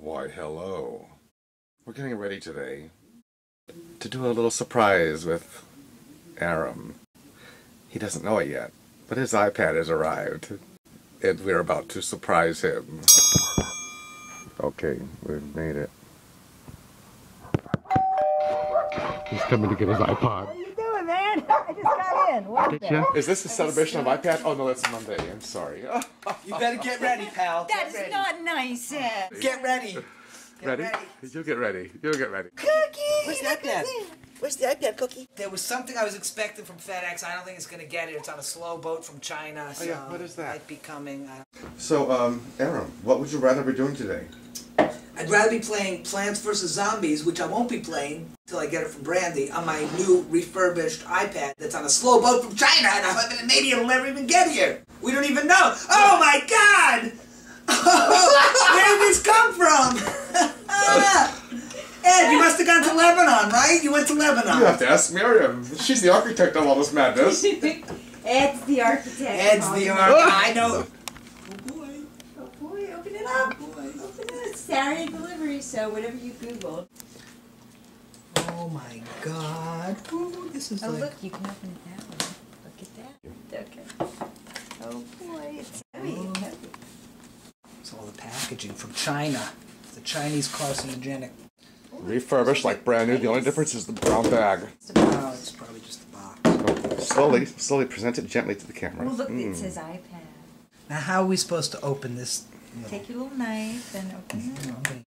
Why, hello. We're getting ready today to do a little surprise with Aram. He doesn't know it yet, but his iPad has arrived, and we're about to surprise him. Okay, we've made it. He's coming to get his iPod. What are you doing, man? I just got in. What Did you? Is this a celebration of iPad? Oh no, that's Monday. I'm sorry. You better get ready, pal. That Get is ready. not nice, Ed. Get ready. Get ready? ready. You'll get ready. You'll get ready. Cookie! Where's the iPad? Where's the iPad cookie? There was something I was expecting from FedEx. I don't think it's gonna get here. It's on a slow boat from China. So Oh, yeah, what is that? Might be coming. Uh, So, um, Aram, what would you rather be doing today? I'd rather be playing Plants vs Zombies, which I won't be playing until I get it from Brandy on my new refurbished iPad that's on a slow boat from China, and I, maybe it'll never even get here. We don't even know. Oh my God! Oh, where did this come from? Ed, you must have gone to Lebanon, right? You went to Lebanon. You have to ask Miriam. She's the architect of all this madness. Ed's the architect. Ed's the architect. I know. Oh boy. Oh boy, open it up. Open it. It's delivery, so whatever you Googled. Oh my God. Ooh, this is Oh like. look, you can open it that way. Look at that. Okay. Oh boy, it's heavy. Oh. It's heavy. It's all the packaging from China. The Chinese carcinogenic. Refurbished like brand new. The only difference is the brown bag. Oh, it's probably just the box. So slowly, slowly present it gently to the camera. Oh look, Mm. it says iPad. Now, how are we supposed to open this? Little- Take your little knife and open it. I'm gonna-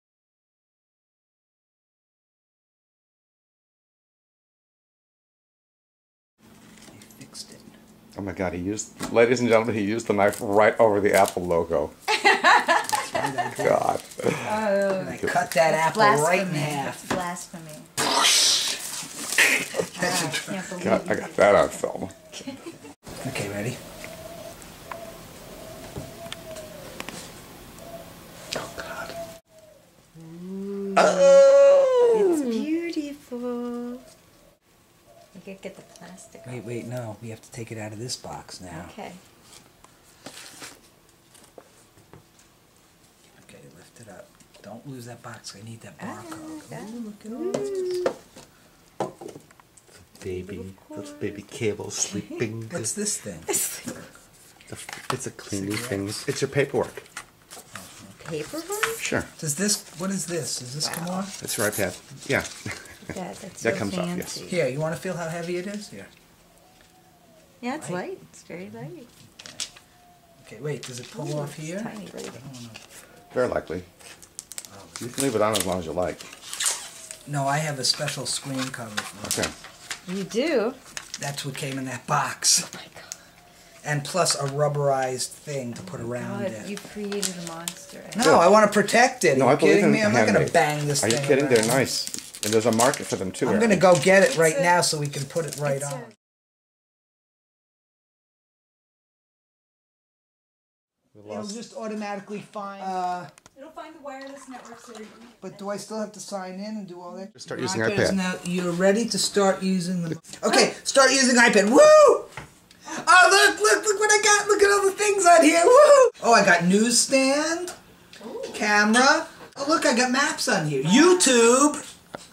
fixed it. Oh my god, he used, ladies and gentlemen, he used the knife right over the Apple logo. God. And I cut that apple right in half. It's blasphemy. Ah, I can't believe God, I got did that on film. Okay, ready? It's beautiful. You could get the plastic. Wait, wait, no. We have to take it out of this box now. Okay. Okay, lift it up. Don't lose that box. I need that Ah, barcode. that- Ooh, look at all this. Baby, little baby cable sleeping. What's this thing? It's a cleaning thing. It's your paperwork. Paperwork? Sure. Does this? What is this? Does this come off? That's your iPad. Yeah. Yeah, that's That so comes off, fancy. yes. Here, you want to feel how heavy it is? Yeah. Yeah, it's Light. light. It's very light. Okay, wait. Does it pull Ooh, off it's here? tiny, right? I don't know. Very likely. You can leave it on as long as you like. No, I have a special screen cover for it. Okay. You do? That's what came in that box. Oh my god. And plus a rubberized thing to put around God, it. you've created a monster. No, I want to protect it. No, Are I you believe kidding in me? I'm not going to handmade. bang this thing. Are you thing kidding? They're around. nice. And there's a market for them too. I'm Aaron. going to go get it right It's a- now so we can put it right It's a- on. It'll just automatically find. Uh, It'll find the wireless network so you but do I still have to sign in and do all that? Start using iPad is iPad. Now you're ready to start using the. Okay, start using iPad. Woo! Oh look, look, look what I got! Look at all the things on here. Woo! Oh, I got newsstand, camera. Oh look, I got maps on here. YouTube.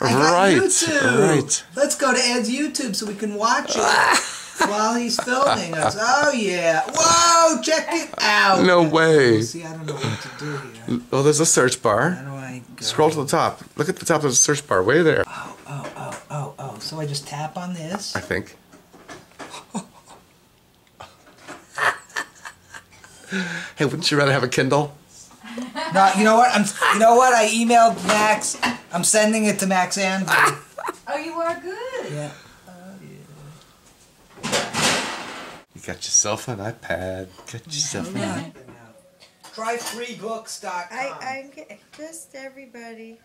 I got Right, YouTube. right. Let's go to Ed's YouTube so we can watch it while he's filming us. Oh yeah! Whoa! Check it out. No way. See, I don't know what to do here. Oh, there's a search bar. How bar. do I go? Scroll to the top. Look at the top of the search bar, way there. Oh, oh, oh, oh, oh. So I just tap on this. I think. hey, wouldn't you rather have a Kindle? No, you know what? I'm. You know what? I emailed Max. I'm sending it to Max Andrew. Oh, you are good. Yeah. You got yourself an iPad. Got yourself an Tryfreebooks.com. I, I'm g- just everybody.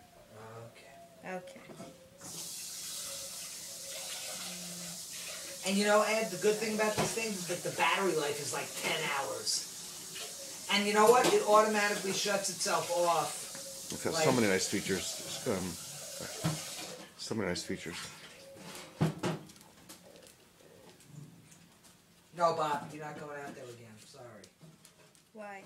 Okay. Okay. And you know, Ed, the good thing about these things is that the battery life is like 10 hours. And you know what? It automatically shuts itself off. It's got so many nice features. Um, so many nice features. No, Bob, you're not going out there again. Sorry. Why?